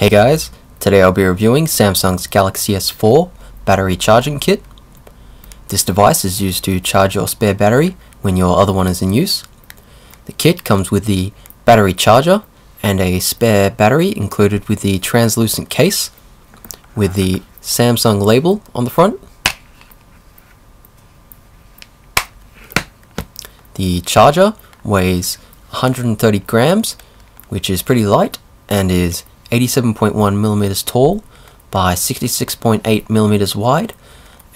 Hey guys, today I'll be reviewing Samsung's Galaxy S4 battery charging kit. This device is used to charge your spare battery when your other one is in use. The kit comes with the battery charger and a spare battery included with the translucent case with the Samsung label on the front. The charger weighs 130 grams, which is pretty light and is 87.1 millimeters tall by 66.8 millimeters wide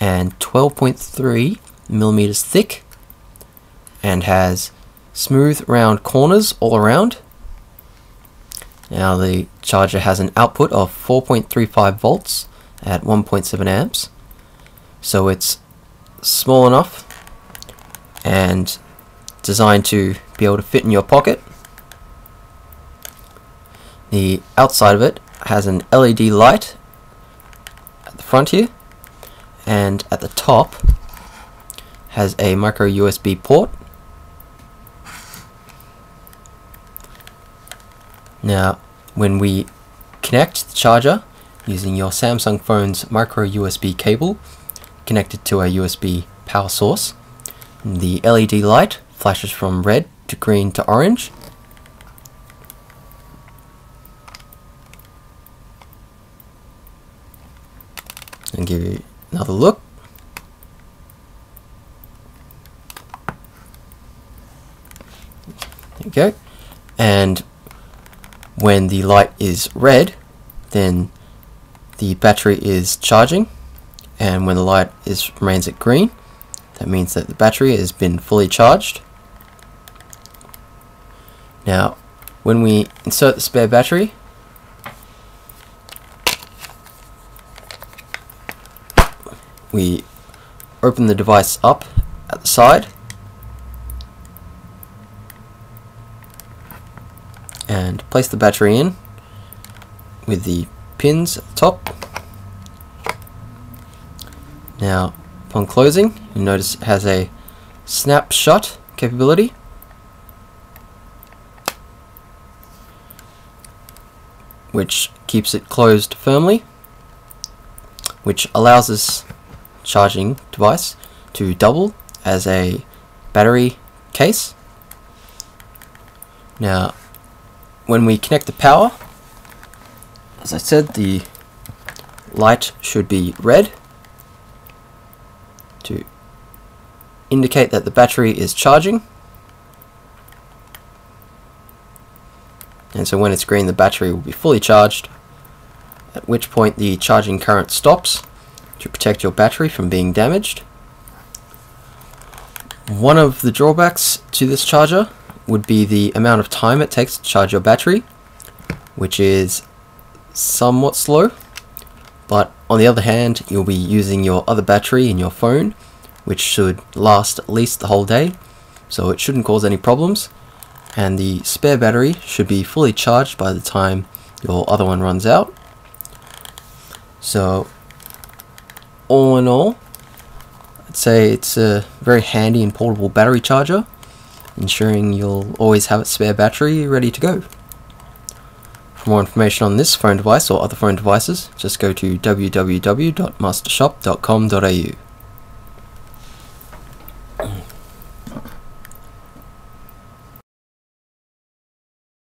and 12.3 millimeters thick and has smooth round corners all around. Now the charger has an output of 4.35 volts at 1.7 amps so it's small enough and designed to be able to fit in your pocket. The outside of it has an LED light at the front here and at the top has a micro USB port. Now when we connect the charger using your Samsung phone's micro USB cable connected to a USB power source, the LED light flashes from red to green to orange. And give you another look. There you go. And when the light is red, then the battery is charging. And when the light is remains at green, that means that the battery has been fully charged. Now, when we insert the spare battery, we open the device up at the side and place the battery in with the pins at the top. Now, upon closing, you'll notice it has a snapshot capability. which keeps it closed firmly, which allows this charging device to double as a battery case. Now, when we connect the power, as I said, the light should be red to indicate that the battery is charging. and so when it's green the battery will be fully charged at which point the charging current stops to protect your battery from being damaged. One of the drawbacks to this charger would be the amount of time it takes to charge your battery which is somewhat slow but on the other hand you'll be using your other battery in your phone which should last at least the whole day so it shouldn't cause any problems and the spare battery should be fully charged by the time your other one runs out. So all in all, I'd say it's a very handy and portable battery charger, ensuring you'll always have a spare battery ready to go. For more information on this phone device or other phone devices, just go to www.mastershop.com.au.